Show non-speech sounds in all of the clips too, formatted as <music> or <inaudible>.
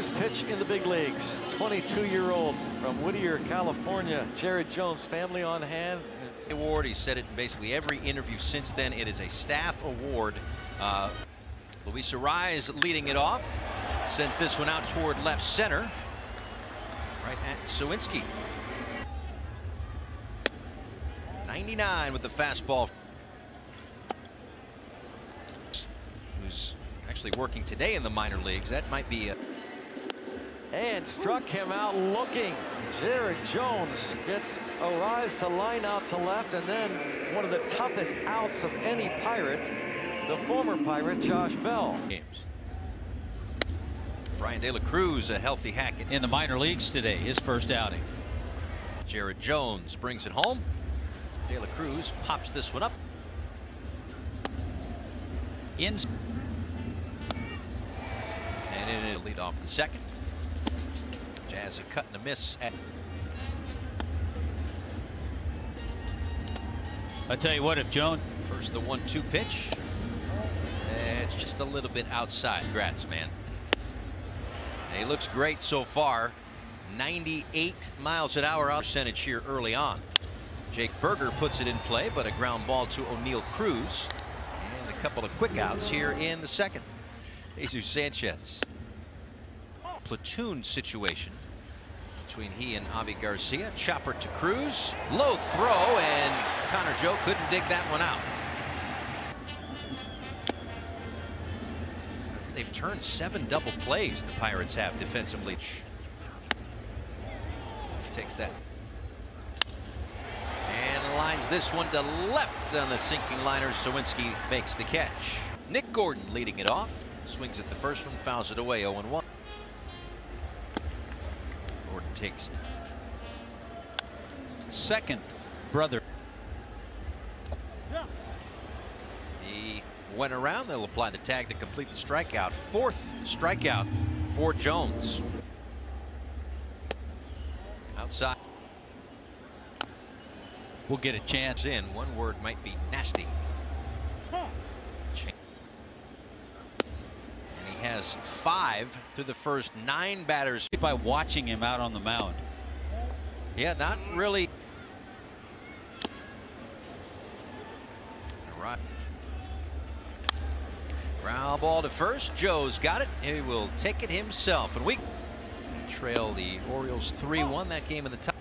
first pitch in the big leagues. 22-year-old from Whittier, California. Jared Jones, family on hand. Award. He said it in basically every interview since then. It is a staff award. Uh, Luis Arraez leading it off. Sends this one out toward left center. Right at Suwinski. 99 with the fastball. Who's actually working today in the minor leagues. That might be a and struck him out looking. Jared Jones gets a rise to line out to left, and then one of the toughest outs of any Pirate, the former Pirate, Josh Bell. Games. Bryan De La Cruz, a healthy hack in the minor leagues today, his first outing. Jared Jones brings it home. De La Cruz pops this one up. In. And it'll lead off the second. Jazz a cut and a miss at. I tell you what, if Jones. First the one-two pitch. Eh, it's just a little bit outside. Congrats, man. And he looks great so far. 98 miles an hour percentage here early on. Jake Burger puts it in play, but a ground ball to Oneil Cruz. And a couple of quick outs here in the second. Jesus Sanchez. Platoon situation between he and Avi Garcia. Chopper to Cruz. Low throw, and Connor Joe couldn't dig that one out. They've turned seven double plays, the Pirates have defensively. Takes that. And lines this one to left on the sinking liner. Suwinski makes the catch. Nick Gordon leading it off. Swings at the first one, fouls it away 0 1. Second brother. He went around. They'll apply the tag to complete the strikeout. Fourth strikeout for Jones. Outside. We'll get a chance in. One word might be nasty. And he has five through the first nine batters. By watching him out on the mound. Yeah, not really. Right. Ground ball to first. Joe's got it. He will take it himself. And we trail the Orioles 3-1 that game in the top.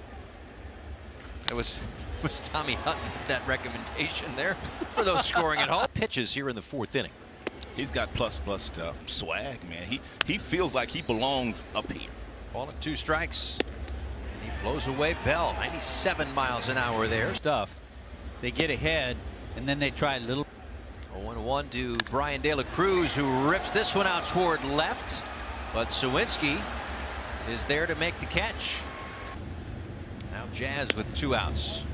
It was <laughs> was Tommy Hutton that recommendation there for those scoring at home. <laughs> Pitches here in the fourth inning. He's got plus plus stuff. Swag, man. He he feels like he belongs up here. Ball at two strikes. And he blows away Bell. 97 miles an hour there. Stuff. They get ahead and then they try a little. 0-1 to Bryan De La Cruz who rips this one out toward left. But Suwinski is there to make the catch. Now Jazz with two outs.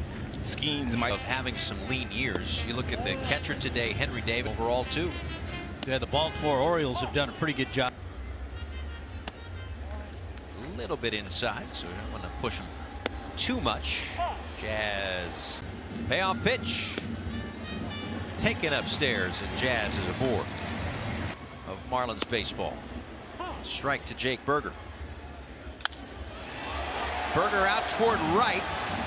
Skenes might of having some lean years. You look at the catcher today, Henry Davis, overall too. Yeah, the Baltimore Orioles have done a pretty good job. A little bit inside, so we don't want to push him too much. Jazz payoff pitch. Taken upstairs, and Jazz is aboard of Marlins baseball. Strike to Jake Burger. Burger out toward right.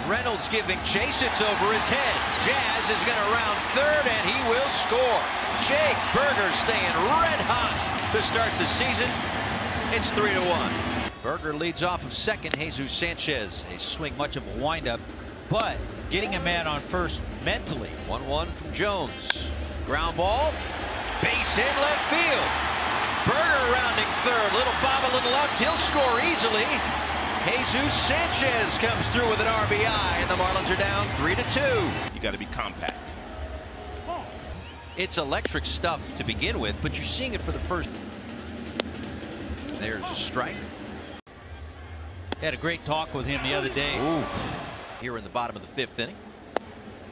Reynolds giving chase. It's over his head. Jazz is going to round third, and he will score. Jake Burger staying red hot to start the season. It's 3 to 1. Burger leads off of second. Jesus Sanchez. A swing. Much of a windup, but getting a man on first mentally. 1 1 from Jones. Ground ball. Base hit left field. Burger rounding third. Little bob a little left. He'll score easily. Jesus Sanchez comes through with an RBI, and the Marlins are down 3 to 2. You got to be compact. It's electric stuff to begin with, but you're seeing it for the first. There's a strike. Had a great talk with him the other day. Ooh. Here in the bottom of the fifth inning.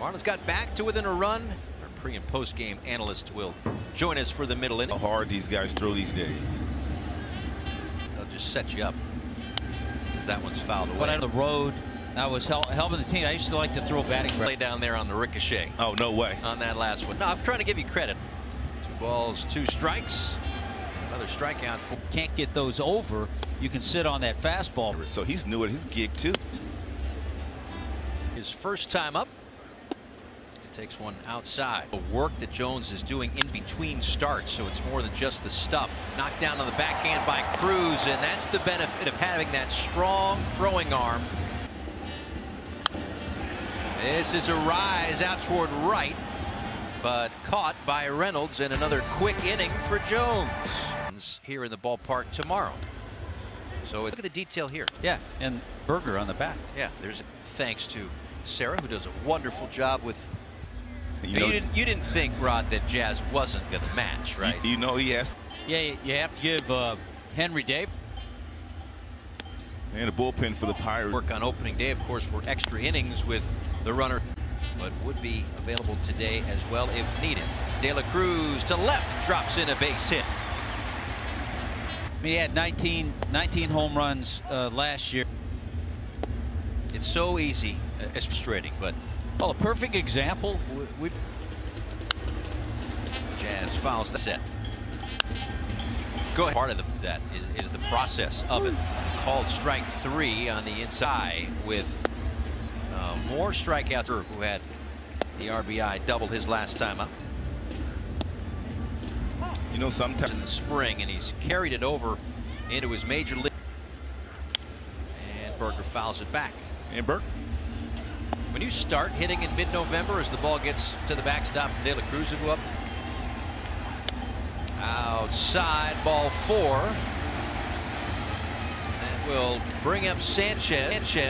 Marlins got back to within a run. Our pre and post game analysts will join us for the middle inning. How hard these guys throw these days. They'll just set you up Because that one's fouled away. But on the road, I was hel helping the team. I used to like to throw a batting. Play down there on the ricochet. Oh, no way. On that last one. No, I'm trying to give you credit. Two balls, two strikes. Another strikeout for Can't get those over. You can sit on that fastball. So he's new at his gig too. his first time up. It takes one outside. The work that Jones is doing in between starts, so it's more than just the stuff. Knocked down on the backhand by Cruz, and that's the benefit of having that strong throwing arm. This is a rise out toward right, but caught by Reynolds in another quick inning for Jones. Here in the ballpark tomorrow. So look at the detail here. Yeah, and Burger on the back. Yeah, there's thanks to Sarah, who does a wonderful job with. You You, didn't you didn't think Rod that Jazz wasn't going to match, right? you, you know he asked, Yeah, you- you have to give uh, Henry Dave. and a bullpen for the Pirates. Work on opening day, of course, work extra innings with the runner, but would be available today as well if needed. De La Cruz to left drops in a base hit. He had 19, 19 home runs uh, last year. It's so easy, uh, it's frustrating, but Well, a perfect example. We, we Jazz fouls the set. Go ahead. Part of the, that is, is the process of it. Called strike three on the inside with more strikeouts. Who had the RBI double his last time up You know, sometimes in the spring, and he's carried it over into his major league. And Burger fouls it back. and Burke. When you start hitting in mid-November as the ball gets to the backstop, De La Cruz will go up. Outside, ball four. That will bring up Sanchez. Sanchez